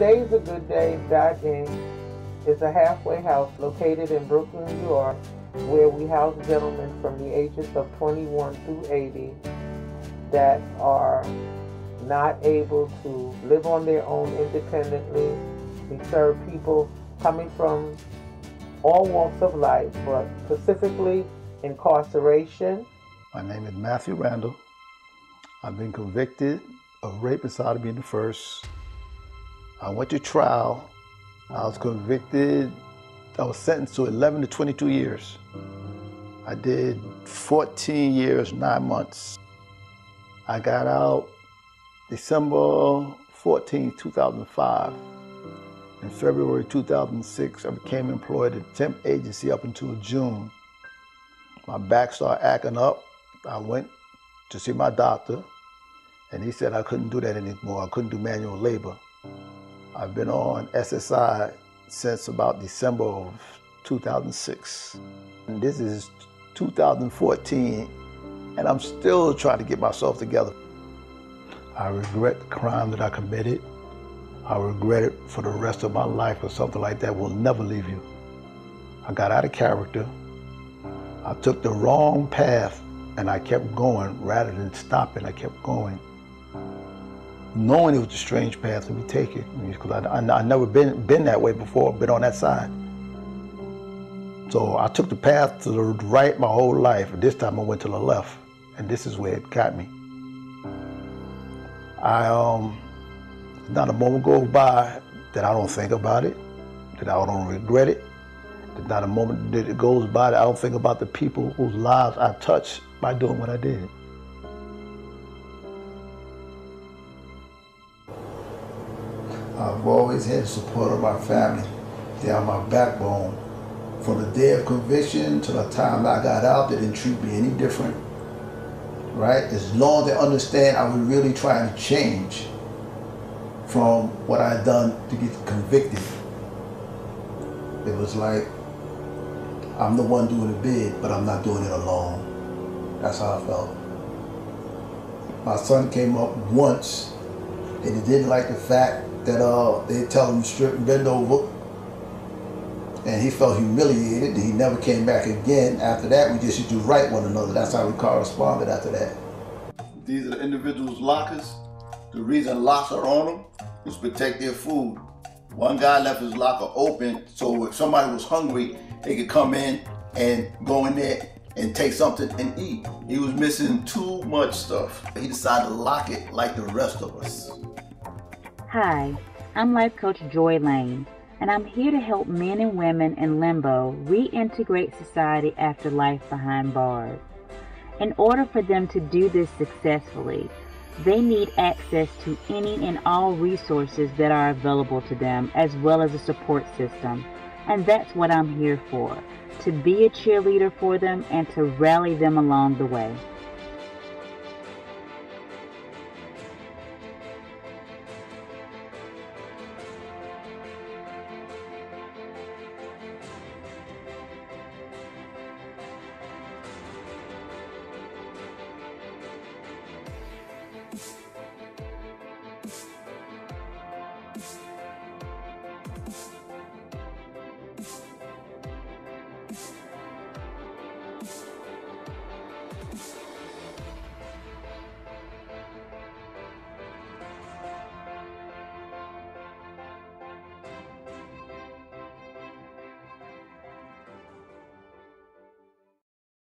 Today's a Good Day Inc. is a halfway house located in Brooklyn, New York, where we house gentlemen from the ages of 21 through 80 that are not able to live on their own independently. We serve people coming from all walks of life, but specifically incarceration. My name is Matthew Randall. I've been convicted of rape and sodomy in the first. I went to trial. I was convicted. I was sentenced to 11 to 22 years. I did 14 years, nine months. I got out December 14, 2005. In February 2006, I became employed at a temp agency up until June. My back started acting up. I went to see my doctor, and he said I couldn't do that anymore. I couldn't do manual labor. I've been on SSI since about December of 2006. And this is 2014, and I'm still trying to get myself together. I regret the crime that I committed. I regret it for the rest of my life, or something like that will never leave you. I got out of character. I took the wrong path and I kept going rather than stopping. I kept going, knowing it was a strange path to be taken because I, I, I never been been that way before, been on that side. So I took the path to the right my whole life, and this time I went to the left, and this is where it got me. I um, not a moment goes by that I don't think about it, that I don't regret it. That not a moment that it goes by that I don't think about the people whose lives I touched by doing what I did. I've always had the support of my family. They are my backbone. From the day of conviction to the time I got out, they didn't treat me any different. Right? As long as they understand I was really trying to change from what I had done to get convicted. It was like, I'm the one doing the bid, but I'm not doing it alone. That's how I felt. My son came up once, and he didn't like the fact that uh, they tell him to strip and bend over. And he felt humiliated. He never came back again. After that, we just used to write one another. That's how we corresponded after that. These are the individuals' lockers. The reason locks are on them is to protect their food. One guy left his locker open so if somebody was hungry, they could come in and go in there and take something and eat. He was missing too much stuff. He decided to lock it like the rest of us. Hi, I'm Life Coach Joy Lane, and I'm here to help men and women in limbo reintegrate society after life behind bars. In order for them to do this successfully, they need access to any and all resources that are available to them, as well as a support system. And that's what I'm here for to be a cheerleader for them and to rally them along the way. Bye.